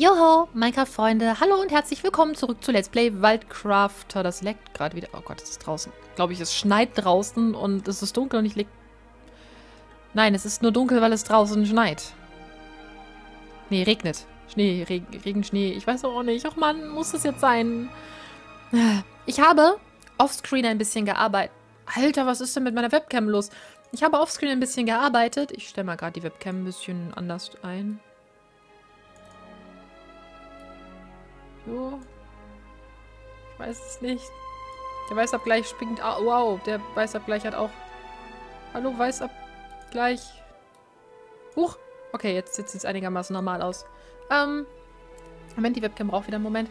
Joho, Minecraft-Freunde, hallo und herzlich willkommen zurück zu Let's Play Waldcrafter. Das leckt gerade wieder. Oh Gott, es ist draußen. Glaube ich, es schneit draußen und es ist dunkel und ich leg... Nein, es ist nur dunkel, weil es draußen schneit. Nee, regnet. Schnee, Regen, Regen, Schnee. Ich weiß auch nicht. Ach man, muss das jetzt sein? Ich habe offscreen ein bisschen gearbeitet. Alter, was ist denn mit meiner Webcam los? Ich habe offscreen ein bisschen gearbeitet. Ich stelle mal gerade die Webcam ein bisschen anders ein. So. Ich weiß es nicht. Der Weißabgleich springt... Ah, wow, der Weißabgleich hat auch... Hallo, Weißabgleich. Huch. Okay, jetzt sieht es einigermaßen normal aus. Ähm, Moment, die Webcam braucht wieder einen Moment.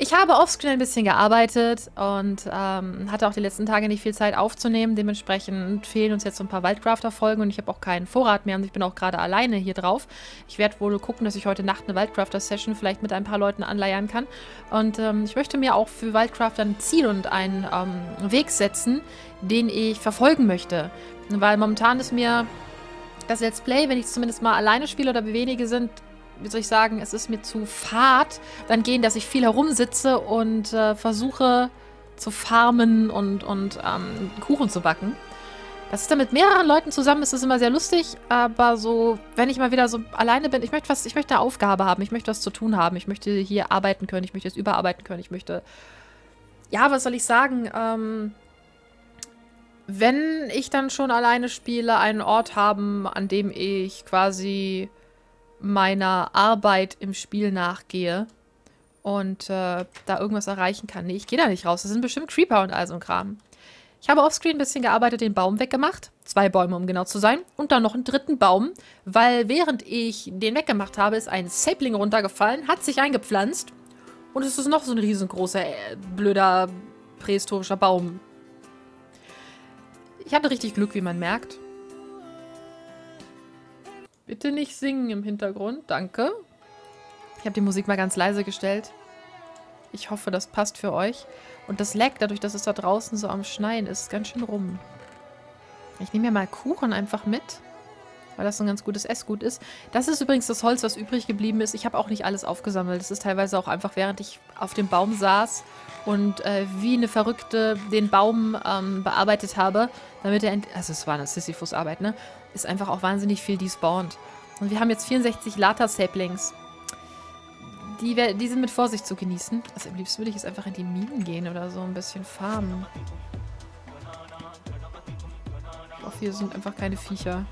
Ich habe offscreen ein bisschen gearbeitet und ähm, hatte auch die letzten Tage nicht viel Zeit aufzunehmen. Dementsprechend fehlen uns jetzt so ein paar Wildcrafter-Folgen und ich habe auch keinen Vorrat mehr und ich bin auch gerade alleine hier drauf. Ich werde wohl gucken, dass ich heute Nacht eine Wildcrafter-Session vielleicht mit ein paar Leuten anleiern kann. Und ähm, ich möchte mir auch für Wildcrafter ein Ziel und einen ähm, Weg setzen, den ich verfolgen möchte. Weil momentan ist mir das Let's Play, wenn ich zumindest mal alleine spiele oder wenige sind, wie soll ich sagen, es ist mir zu fad, dann gehen, dass ich viel herumsitze und äh, versuche zu farmen und, und ähm, Kuchen zu backen. Das ist dann mit mehreren Leuten zusammen, ist das immer sehr lustig, aber so, wenn ich mal wieder so alleine bin, ich möchte was, ich möchte eine Aufgabe haben, ich möchte was zu tun haben, ich möchte hier arbeiten können, ich möchte jetzt überarbeiten können, ich möchte, ja, was soll ich sagen, ähm, wenn ich dann schon alleine spiele, einen Ort haben, an dem ich quasi meiner Arbeit im Spiel nachgehe und äh, da irgendwas erreichen kann. Nee, ich gehe da nicht raus. Das sind bestimmt Creeper und all so ein Kram. Ich habe offscreen ein bisschen gearbeitet, den Baum weggemacht. Zwei Bäume, um genau zu sein. Und dann noch einen dritten Baum, weil während ich den weggemacht habe, ist ein Sapling runtergefallen, hat sich eingepflanzt. Und es ist noch so ein riesengroßer, äh, blöder, prähistorischer Baum. Ich hatte richtig Glück, wie man merkt. Bitte nicht singen im Hintergrund. Danke. Ich habe die Musik mal ganz leise gestellt. Ich hoffe, das passt für euch. Und das leckt, dadurch, dass es da draußen so am Schneien ist, ganz schön rum. Ich nehme mir mal Kuchen einfach mit, weil das ein ganz gutes Essgut ist. Das ist übrigens das Holz, was übrig geblieben ist. Ich habe auch nicht alles aufgesammelt. Das ist teilweise auch einfach, während ich auf dem Baum saß und äh, wie eine Verrückte den Baum ähm, bearbeitet habe, damit er... Also es war eine Sisyphus-Arbeit, ne? ist einfach auch wahnsinnig viel despawned. Und wir haben jetzt 64 Lata-Saplings. Die, die sind mit Vorsicht zu genießen. Also am liebsten würde ich jetzt einfach in die Minen gehen oder so ein bisschen farmen. Hoffe, hier sind einfach keine Viecher.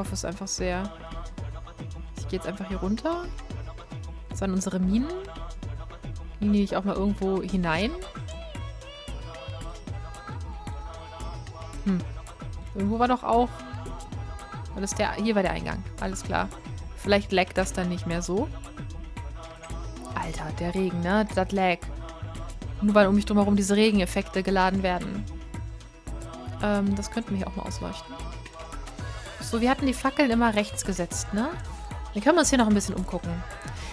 Hoffe es einfach sehr. Ich gehe jetzt einfach hier runter. Das sind unsere Minen. Die nehme ich auch mal irgendwo hinein. Hm. Irgendwo war doch auch... War das der... Hier war der Eingang. Alles klar. Vielleicht laggt das dann nicht mehr so. Alter, der Regen, ne? Das lag. Nur weil um mich drumherum diese Regeneffekte geladen werden. Ähm, das könnten wir hier auch mal ausleuchten. So, wir hatten die Fackeln immer rechts gesetzt, ne? Dann können wir uns hier noch ein bisschen umgucken.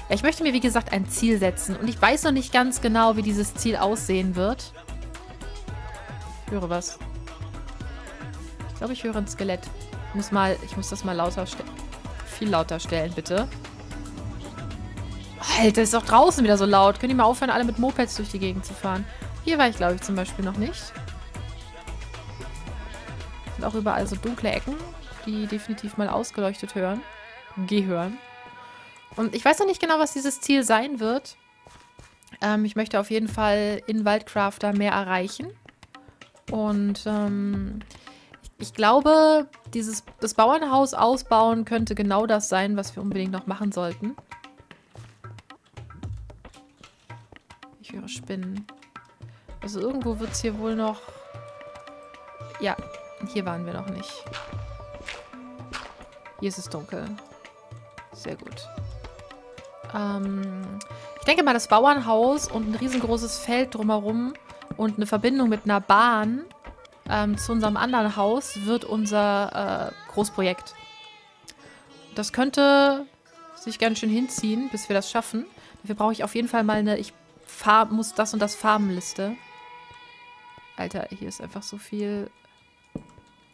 Ja, ich möchte mir, wie gesagt, ein Ziel setzen. Und ich weiß noch nicht ganz genau, wie dieses Ziel aussehen wird. Ich höre was. Ich glaube, ich höre ein Skelett. Ich muss, mal, ich muss das mal lauter stellen. Viel lauter stellen, bitte. Alter, ist doch draußen wieder so laut. Können die mal aufhören, alle mit Mopeds durch die Gegend zu fahren? Hier war ich, glaube ich, zum Beispiel noch nicht. Sind auch überall so dunkle Ecken, die definitiv mal ausgeleuchtet hören. Gehören. Und ich weiß noch nicht genau, was dieses Ziel sein wird. Ähm, ich möchte auf jeden Fall in Waldcrafter mehr erreichen. Und ähm, ich glaube, dieses, das Bauernhaus ausbauen könnte genau das sein, was wir unbedingt noch machen sollten. Ich höre Spinnen. Also irgendwo wird es hier wohl noch... Ja, hier waren wir noch nicht. Hier ist es dunkel. Sehr gut. Ähm, ich denke mal, das Bauernhaus und ein riesengroßes Feld drumherum und eine Verbindung mit einer Bahn ähm, zu unserem anderen Haus wird unser äh, Großprojekt. Das könnte sich ganz schön hinziehen, bis wir das schaffen. Dafür brauche ich auf jeden Fall mal eine, ich farb, muss das und das Farbenliste. Alter, hier ist einfach so viel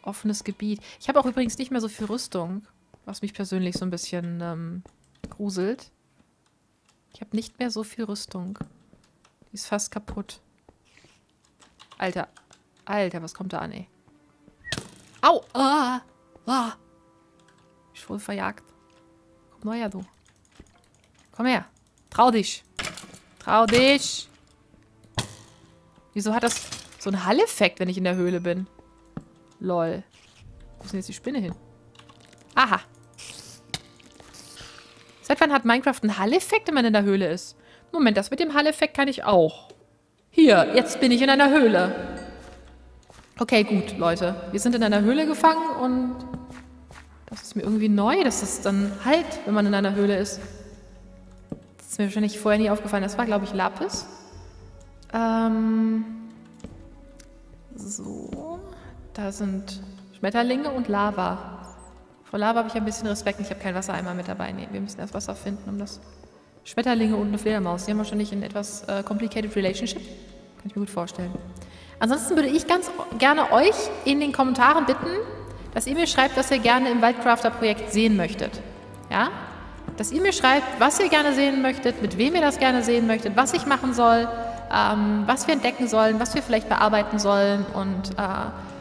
offenes Gebiet. Ich habe auch übrigens nicht mehr so viel Rüstung. Was mich persönlich so ein bisschen ähm, gruselt. Ich habe nicht mehr so viel Rüstung. Die ist fast kaputt. Alter. Alter, was kommt da an, ey? Au! Ah! Ah! Ich wurde verjagt. Komm her, du. Komm her. Trau dich. Trau dich. Wieso hat das so einen Hall-Effekt, wenn ich in der Höhle bin? Lol. Wo ist denn jetzt die Spinne hin? Aha. Seit wann hat Minecraft einen Hall-Effekt, wenn man in der Höhle ist? Moment, das mit dem Hall-Effekt kann ich auch. Hier, jetzt bin ich in einer Höhle. Okay, gut, Leute. Wir sind in einer Höhle gefangen und das ist mir irgendwie neu, dass das dann halt, wenn man in einer Höhle ist. Das ist mir wahrscheinlich vorher nie aufgefallen. Das war, glaube ich, Lapis. Ähm, so. Da sind Schmetterlinge und Lava. Vor Lava habe ich ein bisschen Respekt. Ich habe kein Wassereimer mit dabei. Nee, wir müssen erst Wasser finden, um das... Schmetterlinge und eine Fledermaus. Die haben wahrscheinlich ein etwas äh, complicated relationship. Kann ich mir gut vorstellen. Ansonsten würde ich ganz gerne euch in den Kommentaren bitten, dass ihr mir schreibt, was ihr gerne im Waldcrafter-Projekt sehen möchtet. Ja? Dass ihr mir schreibt, was ihr gerne sehen möchtet, mit wem ihr das gerne sehen möchtet, was ich machen soll, ähm, was wir entdecken sollen, was wir vielleicht bearbeiten sollen und äh,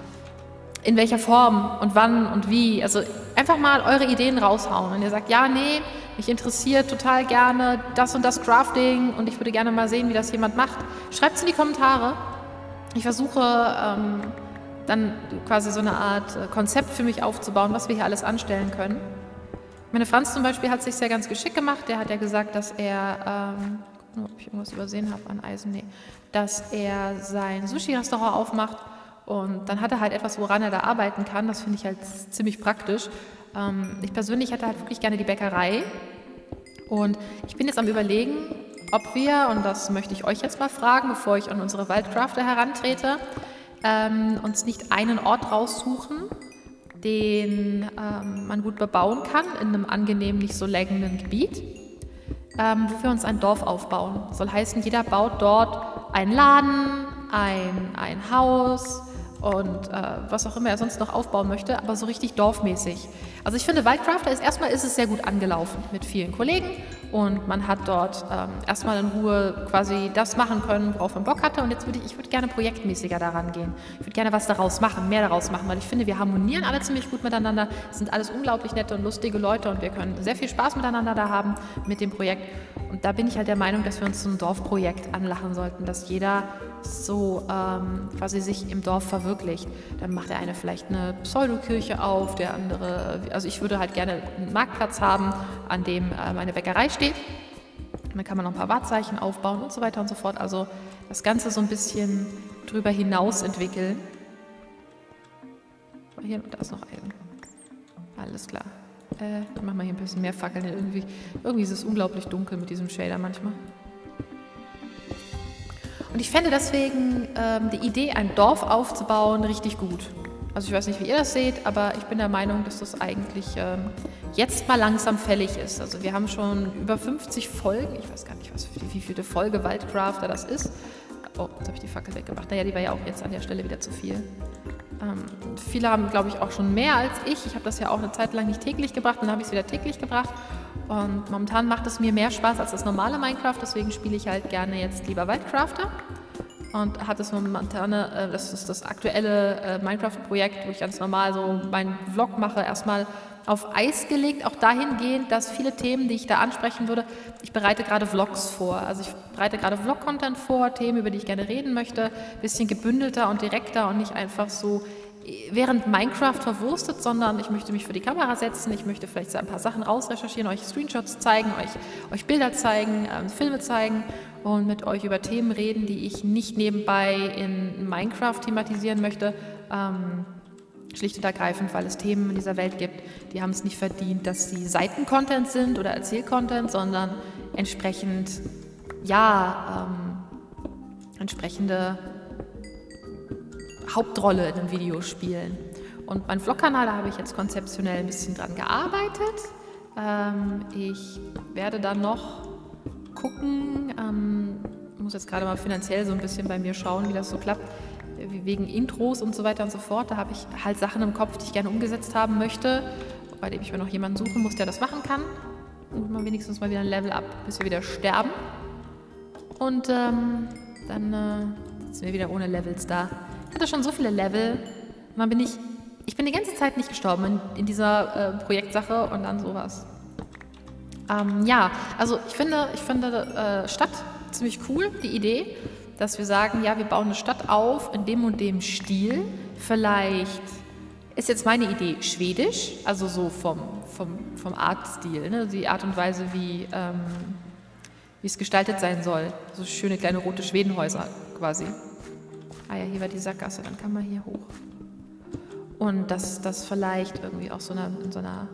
in welcher Form und wann und wie. Also einfach mal eure Ideen raushauen. Und ihr sagt, ja, nee, mich interessiert total gerne das und das Crafting und ich würde gerne mal sehen, wie das jemand macht. Schreibt es in die Kommentare. Ich versuche ähm, dann quasi so eine Art äh, Konzept für mich aufzubauen, was wir hier alles anstellen können. Meine Franz zum Beispiel hat sich sehr ganz geschickt gemacht. Der hat ja gesagt, dass er, ähm, ob ich irgendwas übersehen habe an Eisen, nee, dass er sein Sushi-Restaurant aufmacht und dann hat er halt etwas, woran er da arbeiten kann. Das finde ich halt ziemlich praktisch. Ähm, ich persönlich hätte halt wirklich gerne die Bäckerei. Und ich bin jetzt am Überlegen, ob wir, und das möchte ich euch jetzt mal fragen, bevor ich an unsere Waldcrafter herantrete, ähm, uns nicht einen Ort raussuchen, den ähm, man gut bebauen kann, in einem angenehm, nicht so laggenden Gebiet, ähm, wo wir uns ein Dorf aufbauen. Soll heißen, jeder baut dort einen Laden, ein, ein Haus, und äh, was auch immer er sonst noch aufbauen möchte, aber so richtig dorfmäßig. Also ich finde, Wildcrafter ist erstmal ist es sehr gut angelaufen mit vielen Kollegen und man hat dort ähm, erstmal in Ruhe quasi das machen können, worauf man Bock hatte und jetzt würde ich, ich würde gerne projektmäßiger daran gehen. Ich würde gerne was daraus machen, mehr daraus machen, weil ich finde, wir harmonieren alle ziemlich gut miteinander, sind alles unglaublich nette und lustige Leute und wir können sehr viel Spaß miteinander da haben mit dem Projekt und da bin ich halt der Meinung, dass wir uns so ein Dorfprojekt anlachen sollten, dass jeder so ähm, quasi sich im Dorf verwirklicht. Dann macht der eine vielleicht eine Pseudokirche auf, der andere, also ich würde halt gerne einen Marktplatz haben, an dem äh, meine Bäckerei steht. Dann kann man noch ein paar Wahrzeichen aufbauen und so weiter und so fort. Also das Ganze so ein bisschen drüber hinaus entwickeln. Hier, da ist noch Eisen. Alles klar. Äh, ich mach mal hier ein bisschen mehr Fackeln. Irgendwie, irgendwie ist es unglaublich dunkel mit diesem Shader manchmal. Und ich fände deswegen ähm, die Idee, ein Dorf aufzubauen, richtig gut. Also ich weiß nicht, wie ihr das seht, aber ich bin der Meinung, dass das eigentlich ähm, jetzt mal langsam fällig ist. Also wir haben schon über 50 Folgen, ich weiß gar nicht, was, wie viele Folge Wildcrafter das ist. Oh, jetzt habe ich die Fackel weggemacht. Naja, die war ja auch jetzt an der Stelle wieder zu viel. Ähm, viele haben, glaube ich, auch schon mehr als ich. Ich habe das ja auch eine Zeit lang nicht täglich gebracht, dann habe ich es wieder täglich gebracht. Und momentan macht es mir mehr Spaß als das normale Minecraft, deswegen spiele ich halt gerne jetzt lieber Wildcrafter. Und hat es momentan, äh, das ist das aktuelle äh, Minecraft-Projekt, wo ich ganz normal so meinen Vlog mache, erstmal auf Eis gelegt, auch dahingehend, dass viele Themen, die ich da ansprechen würde, ich bereite gerade Vlogs vor. Also ich bereite gerade Vlog-Content vor, Themen, über die ich gerne reden möchte, bisschen gebündelter und direkter und nicht einfach so während Minecraft verwurstet, sondern ich möchte mich für die Kamera setzen, ich möchte vielleicht so ein paar Sachen rausrecherchieren, euch Screenshots zeigen, euch, euch Bilder zeigen, ähm, Filme zeigen und mit euch über Themen reden, die ich nicht nebenbei in Minecraft thematisieren möchte. Ähm, schlicht und ergreifend, weil es Themen in dieser Welt gibt, die haben es nicht verdient, dass sie Seitencontent sind oder Erzählcontent, sondern entsprechend, ja, ähm, entsprechende Hauptrolle in einem Video spielen. Und mein Vlog-Kanal, da habe ich jetzt konzeptionell ein bisschen dran gearbeitet. Ähm, ich werde dann noch gucken, ähm, muss jetzt gerade mal finanziell so ein bisschen bei mir schauen, wie das so klappt, wegen Intros und so weiter und so fort. Da habe ich halt Sachen im Kopf, die ich gerne umgesetzt haben möchte. bei dem ich mir noch jemanden suchen muss, der das machen kann. Und mal wenigstens mal wieder ein Level ab, bis wir wieder sterben. Und ähm, dann äh, sind wir wieder ohne Levels da. Ich hatte schon so viele Level. Und bin ich, ich bin die ganze Zeit nicht gestorben in, in dieser äh, Projektsache und dann sowas. Ähm, ja, also ich finde, ich finde äh, Stadt ziemlich cool, die Idee, dass wir sagen, ja, wir bauen eine Stadt auf in dem und dem Stil. Vielleicht ist jetzt meine Idee schwedisch, also so vom, vom, vom Artstil, ne? die Art und Weise, wie, ähm, wie es gestaltet sein soll. So schöne kleine rote Schwedenhäuser quasi. Ah ja, hier war die Sackgasse, dann kann man hier hoch. Und dass das vielleicht irgendwie auch so eine, in so einer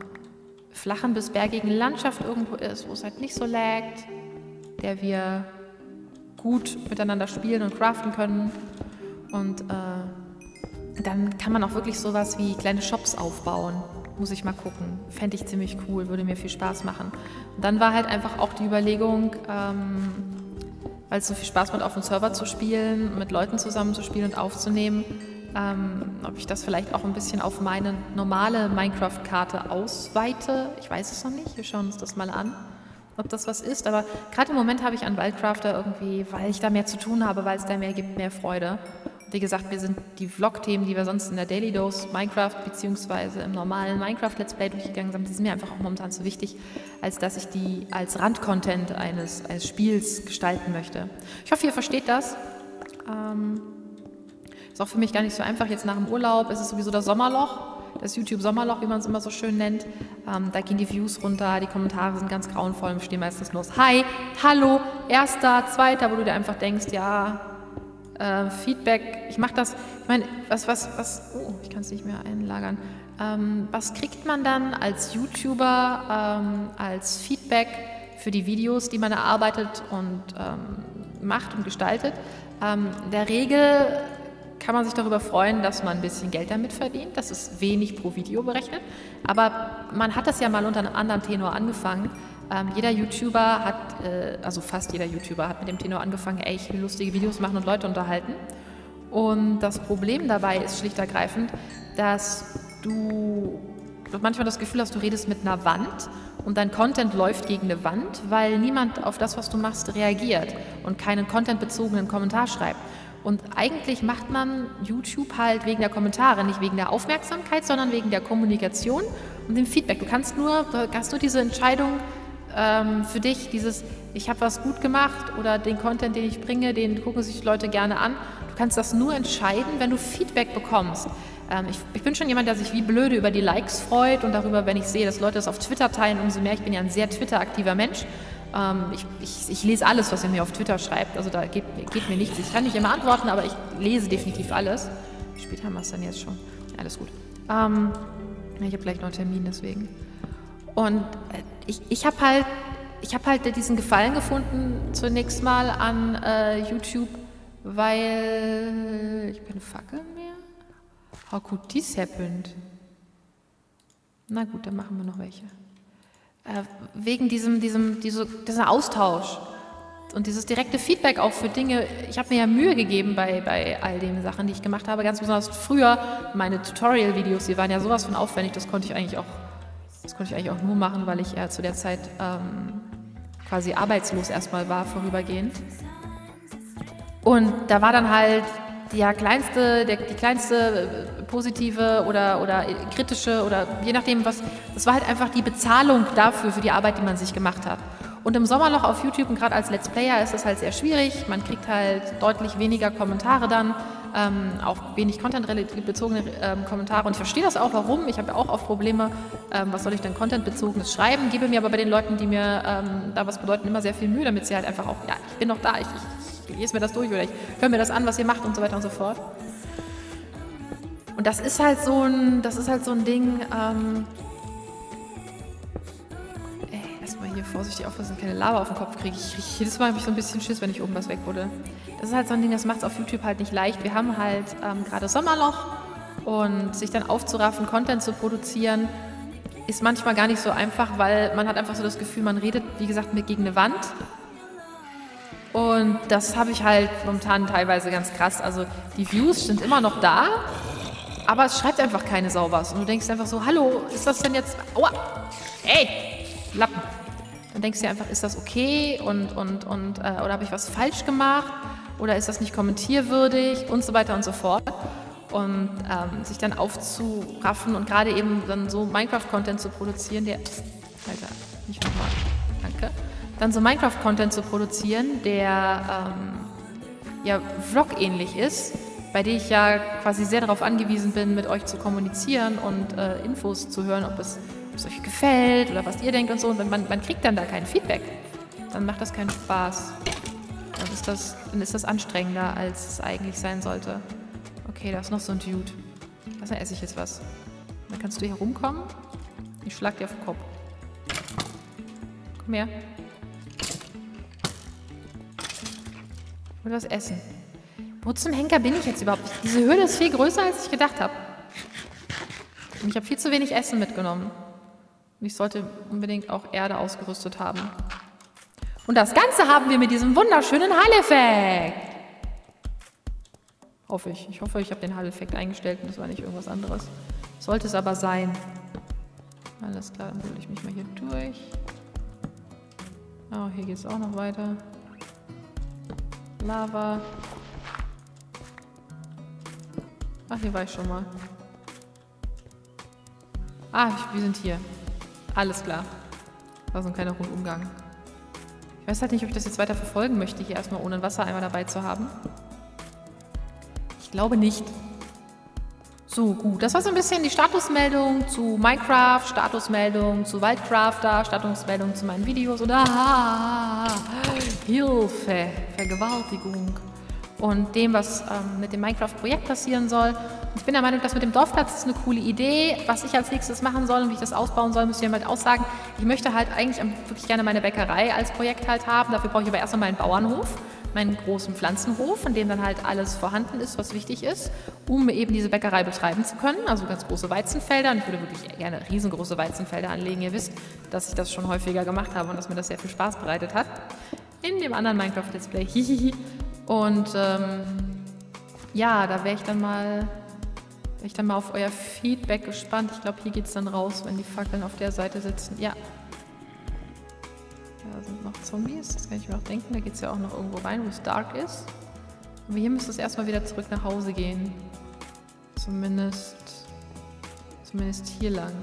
flachen bis bergigen Landschaft irgendwo ist, wo es halt nicht so laggt, der wir gut miteinander spielen und craften können. Und äh, dann kann man auch wirklich sowas wie kleine Shops aufbauen. Muss ich mal gucken. Fände ich ziemlich cool, würde mir viel Spaß machen. Und dann war halt einfach auch die Überlegung, ähm, weil es so viel Spaß macht, auf dem Server zu spielen, mit Leuten zusammen zu spielen und aufzunehmen, ähm, ob ich das vielleicht auch ein bisschen auf meine normale Minecraft-Karte ausweite. Ich weiß es noch nicht. Wir schauen uns das mal an, ob das was ist. Aber gerade im Moment habe ich an Wildcrafter irgendwie, weil ich da mehr zu tun habe, weil es da mehr gibt, mehr Freude. wie gesagt, wir sind die Vlog-Themen, die wir sonst in der Daily Dose Minecraft beziehungsweise im normalen Minecraft Let's Play durchgegangen sind, die sind mir einfach auch momentan zu wichtig, als dass ich die als Randcontent eines, eines Spiels gestalten möchte. Ich hoffe, ihr versteht das. Ähm, ist auch für mich gar nicht so einfach jetzt nach dem Urlaub. Es ist sowieso das Sommerloch, das YouTube-Sommerloch, wie man es immer so schön nennt. Ähm, da gehen die Views runter, die Kommentare sind ganz grauenvoll und stehen meistens nur Hi, Hallo, Erster, Zweiter, wo du dir einfach denkst, ja, äh, Feedback, ich mache das, ich meine, was, was, was, oh, ich kann es nicht mehr einlagern. Ähm, was kriegt man dann als YouTuber ähm, als Feedback für die Videos, die man erarbeitet und ähm, macht und gestaltet? Ähm, in der Regel kann man sich darüber freuen, dass man ein bisschen Geld damit verdient. Das ist wenig pro Video berechnet. Aber man hat das ja mal unter einem anderen Tenor angefangen. Ähm, jeder YouTuber hat, äh, also fast jeder YouTuber hat mit dem Tenor angefangen, ey, ich will lustige Videos machen und Leute unterhalten. Und das Problem dabei ist schlicht ergreifend, dass du manchmal das Gefühl hast, du redest mit einer Wand und dein Content läuft gegen eine Wand, weil niemand auf das, was du machst, reagiert und keinen contentbezogenen Kommentar schreibt. Und eigentlich macht man YouTube halt wegen der Kommentare, nicht wegen der Aufmerksamkeit, sondern wegen der Kommunikation und dem Feedback. Du kannst nur, du hast nur diese Entscheidung ähm, für dich, dieses, ich habe was gut gemacht oder den Content, den ich bringe, den gucken sich Leute gerne an. Du kannst das nur entscheiden, wenn du Feedback bekommst. Ähm, ich, ich, bin schon jemand, der sich wie blöde über die Likes freut und darüber, wenn ich sehe, dass Leute das auf Twitter teilen, umso mehr. Ich bin ja ein sehr Twitter-aktiver Mensch. Ähm, ich, ich, ich, lese alles, was er mir auf Twitter schreibt. Also da geht, geht, mir nichts. Ich kann nicht immer antworten, aber ich lese definitiv alles. Wie spät haben wir es dann jetzt schon? Alles gut. Ähm, ich habe gleich noch einen Termin, deswegen. Und äh, ich, ich habe halt, hab halt diesen Gefallen gefunden zunächst mal an äh, YouTube, weil ich bin Fackeln mehr. How could this happened? Na gut, dann machen wir noch welche. Äh, wegen diesem, diesem, diesem, diesem Austausch und dieses direkte Feedback auch für Dinge. Ich habe mir ja Mühe gegeben bei, bei all den Sachen, die ich gemacht habe. Ganz besonders früher meine Tutorial-Videos, die waren ja sowas von aufwendig, das konnte ich eigentlich auch, das konnte ich eigentlich auch nur machen, weil ich ja zu der Zeit ähm, quasi arbeitslos erstmal war, vorübergehend. Und da war dann halt der kleinste, der, die kleinste äh, positive oder, oder kritische oder je nachdem was, das war halt einfach die Bezahlung dafür, für die Arbeit, die man sich gemacht hat. Und im Sommerloch auf YouTube und gerade als Let's Player ist das halt sehr schwierig. Man kriegt halt deutlich weniger Kommentare dann, ähm, auch wenig Content-bezogene ähm, Kommentare. Und ich verstehe das auch, warum. Ich habe ja auch oft Probleme, ähm, was soll ich denn Content-bezogenes schreiben, gebe mir aber bei den Leuten, die mir ähm, da was bedeuten, immer sehr viel Mühe, damit sie halt einfach auch, ja, ich bin noch da, ich, ich lese mir das durch oder ich höre mir das an, was ihr macht und so weiter und so fort. Und das ist halt so ein, das ist halt so ein Ding, ähm, erstmal hier vorsichtig aufpassen, keine Lava auf den Kopf kriege. Ich, ich, jedes Mal habe ich so ein bisschen Schiss, wenn ich oben was wegbuddel. Das ist halt so ein Ding, das macht es auf YouTube halt nicht leicht. Wir haben halt ähm, gerade Sommerloch und sich dann aufzuraffen, Content zu produzieren, ist manchmal gar nicht so einfach, weil man hat einfach so das Gefühl, man redet, wie gesagt, mit gegen eine Wand und das habe ich halt momentan teilweise ganz krass. Also die Views sind immer noch da, aber es schreibt einfach keine Saubers. Und du denkst einfach so, hallo, ist das denn jetzt... Aua! Ey! Lappen! Dann denkst du dir einfach, ist das okay und, und, und, äh, oder habe ich was falsch gemacht? Oder ist das nicht kommentierwürdig? Und so weiter und so fort. Und ähm, sich dann aufzuraffen und gerade eben dann so Minecraft-Content zu produzieren, der... Alter, nicht nochmal. Dann so Minecraft-Content zu produzieren, der ähm, ja Vlog-ähnlich ist, bei dem ich ja quasi sehr darauf angewiesen bin, mit euch zu kommunizieren und äh, Infos zu hören, ob es, ob es euch gefällt oder was ihr denkt und so. Und man, man kriegt dann da kein Feedback. Dann macht das keinen Spaß. Dann ist das, dann ist das anstrengender, als es eigentlich sein sollte. Okay, da ist noch so ein Dude. Also esse ich jetzt was. Dann kannst du hier rumkommen. Ich schlag dir auf den Kopf. Komm her. Will was essen. Wo zum Henker bin ich jetzt überhaupt? Diese Höhle ist viel größer, als ich gedacht habe. Und ich habe viel zu wenig Essen mitgenommen. Und ich sollte unbedingt auch Erde ausgerüstet haben. Und das Ganze haben wir mit diesem wunderschönen Hall-Effekt. Hoffe ich. Ich hoffe, ich habe den Hall-Effekt eingestellt und das war nicht irgendwas anderes. Sollte es aber sein. Alles klar, dann hole ich mich mal hier durch. Oh, hier geht es auch noch weiter. Lava. Ach, hier war ich schon mal. Ah, wir sind hier. Alles klar. War so ein kleiner Rundumgang. Ich weiß halt nicht, ob ich das jetzt weiter verfolgen möchte, hier erstmal ohne einen Wassereimer dabei zu haben. Ich glaube nicht. So, gut. Das war so ein bisschen die Statusmeldung zu Minecraft, Statusmeldung zu Waldcrafter, Statusmeldung zu meinen Videos oder ah, Hilfe, Vergewaltigung und dem, was ähm, mit dem Minecraft-Projekt passieren soll. Ich bin der Meinung, dass mit dem Dorfplatz ist eine coole Idee. Was ich als nächstes machen soll und wie ich das ausbauen soll, müsst ihr mir halt aussagen. Ich möchte halt eigentlich wirklich gerne meine Bäckerei als Projekt halt haben. Dafür brauche ich aber erst einmal einen Bauernhof, meinen großen Pflanzenhof, in dem dann halt alles vorhanden ist, was wichtig ist, um eben diese Bäckerei betreiben zu können. Also ganz große Weizenfelder. Und ich würde wirklich gerne riesengroße Weizenfelder anlegen. Ihr wisst, dass ich das schon häufiger gemacht habe und dass mir das sehr viel Spaß bereitet hat. In dem anderen Minecraft-Let's Play. Hihihi. Und ähm, ja, da wäre ich dann mal wäre ich dann mal auf euer Feedback gespannt. Ich glaube, hier geht es dann raus, wenn die Fackeln auf der Seite sitzen. Ja. Da sind noch Zombies, das kann ich mir auch denken. Da geht es ja auch noch irgendwo rein, wo es dark ist. Aber hier müsste es erstmal wieder zurück nach Hause gehen. Zumindest, zumindest hier lang.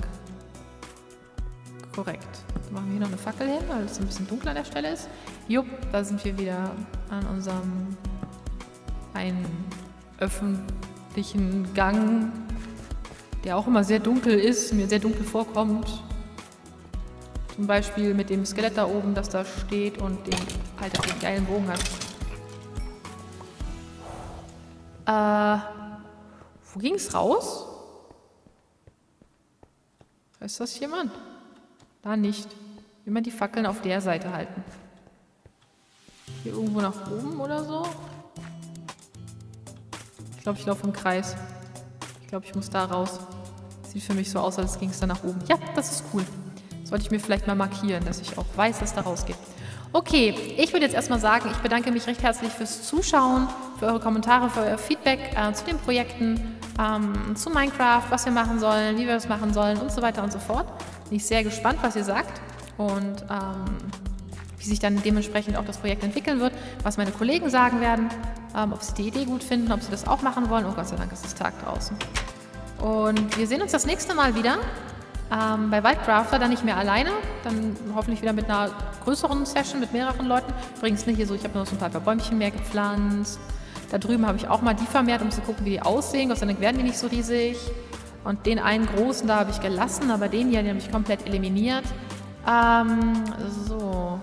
Korrekt. Dann machen wir hier noch eine Fackel hin, weil es ein bisschen dunkler an der Stelle ist. Jupp, da sind wir wieder an unserem einen öffentlichen Gang, der auch immer sehr dunkel ist, mir sehr dunkel vorkommt. Zum Beispiel mit dem Skelett da oben, das da steht und den, Alter, den geilen Bogen hat. Äh, wo ging's raus? Ist das jemand? Da nicht. Immer die Fackeln auf der Seite halten. Hier irgendwo nach oben oder so? Ich glaube, ich laufe im Kreis. Ich glaube, ich muss da raus. Sieht für mich so aus, als ging es da nach oben. Ja, das ist cool. Sollte ich mir vielleicht mal markieren, dass ich auch weiß, dass da rausgeht. Okay, ich würde jetzt erstmal sagen, ich bedanke mich recht herzlich fürs Zuschauen, für eure Kommentare, für euer Feedback äh, zu den Projekten, ähm, zu Minecraft, was wir machen sollen, wie wir das machen sollen und so weiter und so fort. Bin ich sehr gespannt, was ihr sagt. Und ähm, wie sich dann dementsprechend auch das Projekt entwickeln wird, was meine Kollegen sagen werden, ähm, ob sie die Idee gut finden, ob sie das auch machen wollen. Oh Gott sei Dank ist es Tag draußen. Und wir sehen uns das nächste Mal wieder ähm, bei Wildcrafter, dann nicht mehr alleine, dann hoffentlich wieder mit einer größeren Session mit mehreren Leuten. Übrigens nicht hier so, ich habe nur so ein paar Bäumchen mehr gepflanzt. Da drüben habe ich auch mal die vermehrt, um zu gucken, wie die aussehen. Gott sei Dank werden die nicht so riesig. Und den einen großen da habe ich gelassen, aber den hier den habe ich komplett eliminiert. Ähm, so.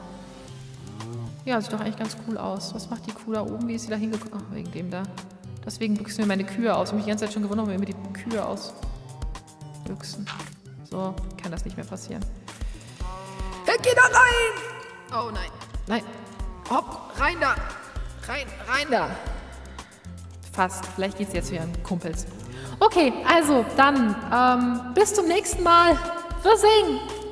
Ja, sieht doch eigentlich ganz cool aus. Was macht die Kuh da oben? Wie ist sie da hingekommen? Ach, wegen dem da. Deswegen büchsen mir meine Kühe aus. Ich habe mich die ganze Zeit schon gewundert, wie mir die Kühe ausbüchsen. So, kann das nicht mehr passieren. Er geht da rein! Oh nein. Nein. Hopp, rein da! Rein, rein da! Fast. Vielleicht geht es jetzt wieder an Kumpels. Okay, also dann ähm, bis zum nächsten Mal. Wir singen!